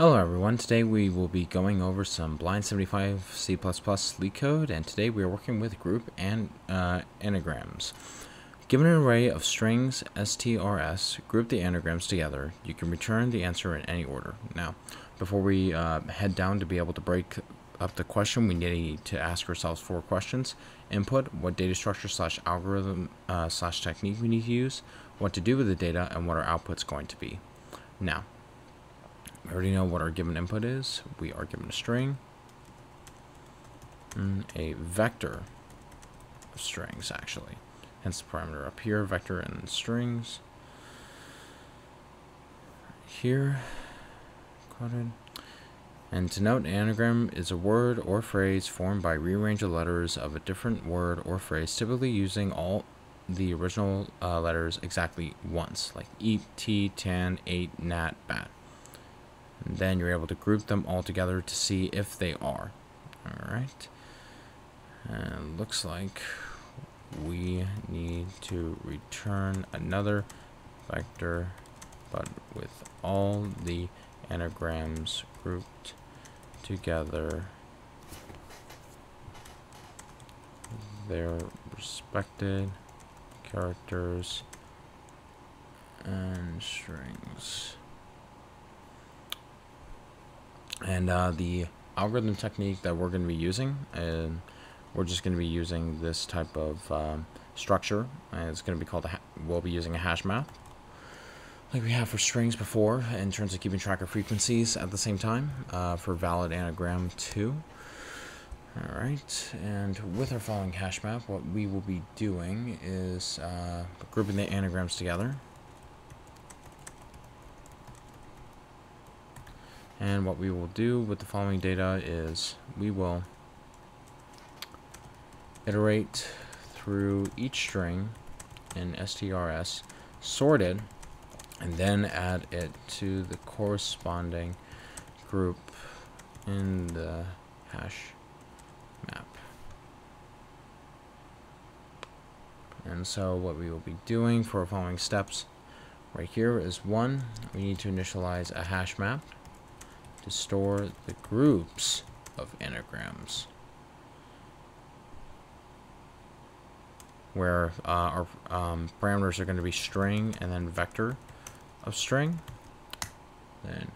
Hello everyone, today we will be going over some Blind 75 C++ LeetCode and today we are working with group and uh, anagrams. Given an array of strings strs, group the anagrams together. You can return the answer in any order. Now, before we uh, head down to be able to break up the question, we need to ask ourselves four questions. Input, what data structure slash algorithm uh, slash technique we need to use, what to do with the data, and what our output's going to be. Now, we already know what our given input is. We are given a string, and a vector of strings, actually. Hence the parameter up here, vector and strings. Here, quoted. And to note, an anagram is a word or phrase formed by rearrange the letters of a different word or phrase, typically using all the original uh, letters exactly once, like eat, tea, tan, ate, nat, bat. And then you're able to group them all together to see if they are. Alright. And looks like we need to return another vector, but with all the anagrams grouped together their respected characters and strings. And uh, the algorithm technique that we're going to be using, and we're just going to be using this type of um, structure. And it's going to be called, a we'll be using a hash map, like we have for strings before, in terms of keeping track of frequencies at the same time uh, for valid anagram 2. Alright, and with our following hash map, what we will be doing is uh, grouping the anagrams together. And what we will do with the following data is we will iterate through each string in strs, sort it, and then add it to the corresponding group in the hash map. And so what we will be doing for our following steps right here is one, we need to initialize a hash map to store the groups of anagrams. Where uh, our um, parameters are going to be string and then vector of string. Then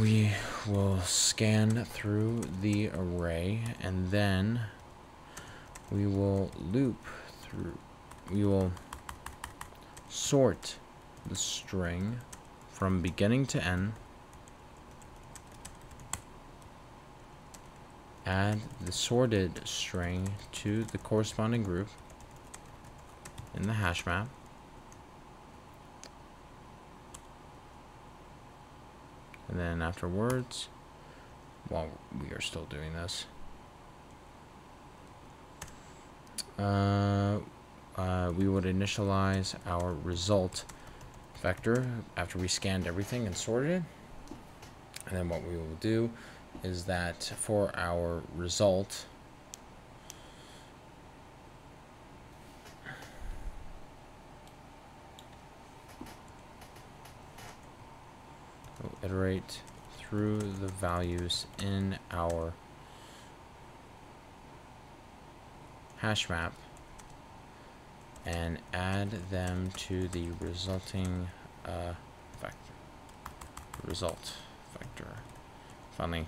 we will scan through the array and then we will loop through, we will sort the string from beginning to end add the sorted string to the corresponding group in the hash map. And then afterwards, while we are still doing this, uh, uh, we would initialize our result vector after we scanned everything and sorted it. And then what we will do is that for our result, we'll iterate through the values in our hash map and add them to the resulting uh, vector result vector finally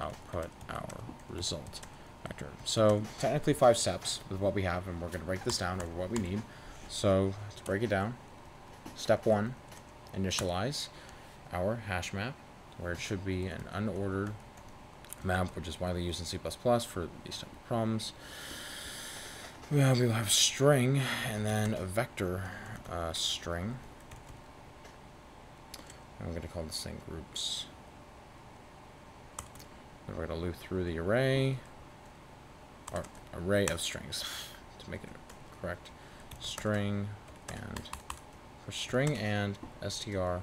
output our result vector. So technically five steps with what we have, and we're going to break this down over what we need. So to break it down, step one, initialize our hash map, where it should be an unordered map, which is widely used in C++ for these type of problems. We have, we will have string, and then a vector uh, string. I'm going to call this thing groups. Then we're going to loop through the array, or array of strings, to make it correct. String and, for string and str,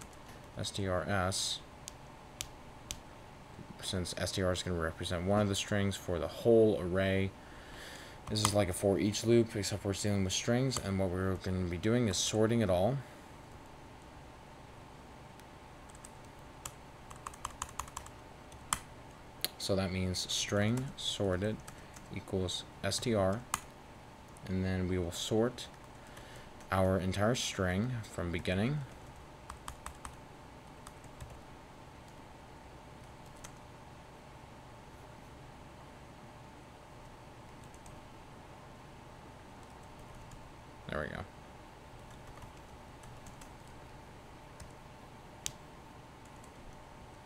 strs, since str is going to represent one of the strings for the whole array, this is like a for each loop, except we're dealing with strings, and what we're going to be doing is sorting it all. So that means string sorted equals str. And then we will sort our entire string from beginning There we go.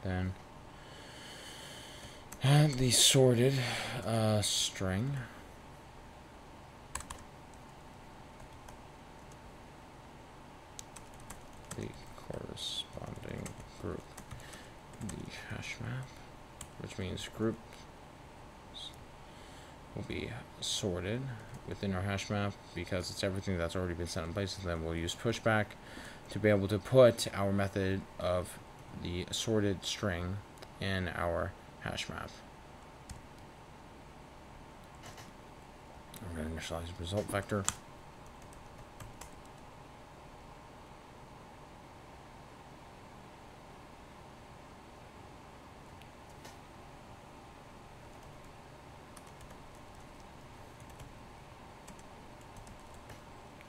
Then add the sorted uh, string. The corresponding group. The hash map, which means group will be sorted within our hash map because it's everything that's already been set in place and then we'll use pushback to be able to put our method of the sorted string in our hash map. I'm going to initialize the result vector.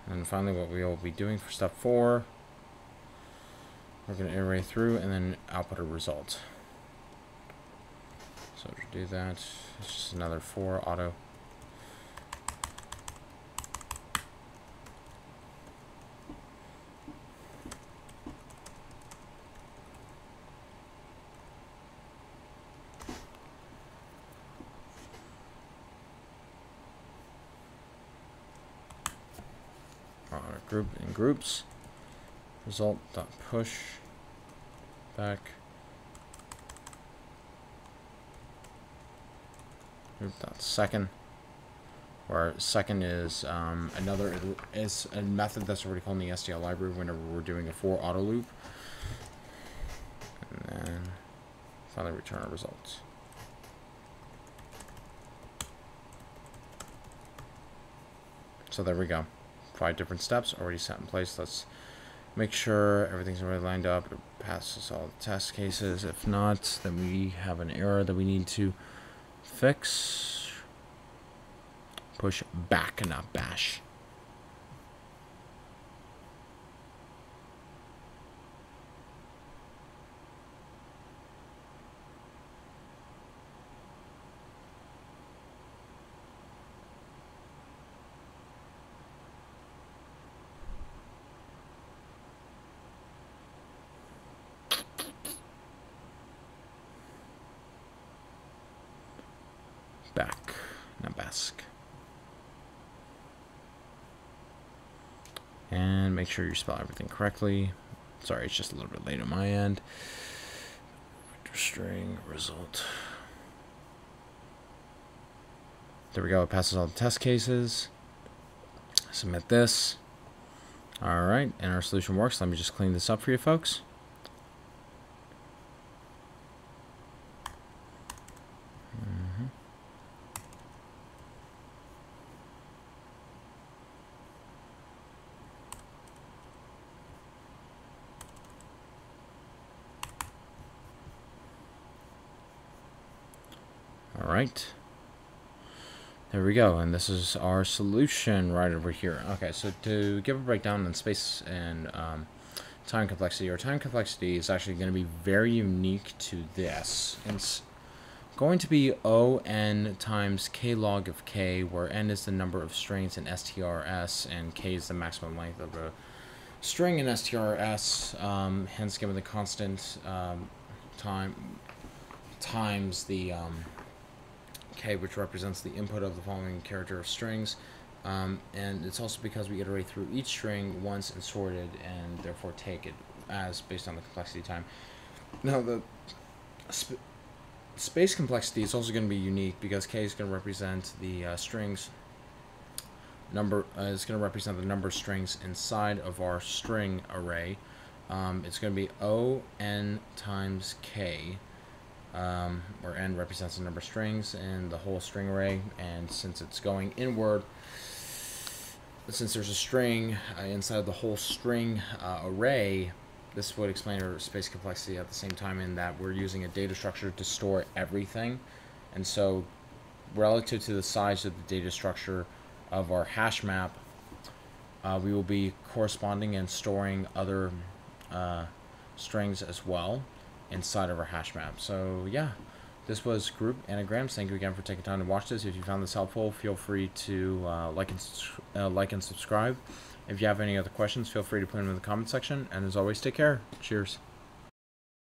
And finally what we will be doing for step four, we're going to iterate through and then output a result. Do that, it's just another for auto. Group in groups. Result dot push back dot second. Where second is um, another is a method that's already called in the STL library whenever we're doing a for auto loop. And then finally return our results. So there we go. Five different steps already set in place. Let's make sure everything's already lined up. It passes all the test cases. If not then we have an error that we need to fix. Push back not bash back Nabask. And make sure you spell everything correctly. Sorry, it's just a little bit late on my end. String result. There we go. It passes all the test cases. Submit this. All right, and our solution works. Let me just clean this up for you folks. Right. There we go, and this is our solution right over here. Okay, so to give a breakdown in space and um, time complexity, our time complexity is actually going to be very unique to this. It's going to be O(n) times k log of k, where n is the number of strings in strs, and k is the maximum length of a string in strs, um, hence given the constant um, time times the... Um, k, which represents the input of the following character of strings. Um, and it's also because we iterate through each string once and sort it, and therefore take it as based on the complexity time. Now, the sp space complexity is also going to be unique because k is going to represent the uh, strings number uh, is going to represent the number of strings inside of our string array. Um, it's going to be O n times k um, where n represents the number of strings in the whole string array, and since it's going inward, since there's a string uh, inside of the whole string uh, array, this would explain our space complexity at the same time in that we're using a data structure to store everything. And so, relative to the size of the data structure of our hash map, uh, we will be corresponding and storing other uh, strings as well inside of our hash map. So yeah, this was group anagrams. Thank you again for taking time to watch this. If you found this helpful, feel free to uh, like and uh, like and subscribe. If you have any other questions, feel free to put them in the comment section. And as always, take care. Cheers.